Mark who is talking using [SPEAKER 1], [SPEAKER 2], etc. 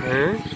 [SPEAKER 1] 嗯。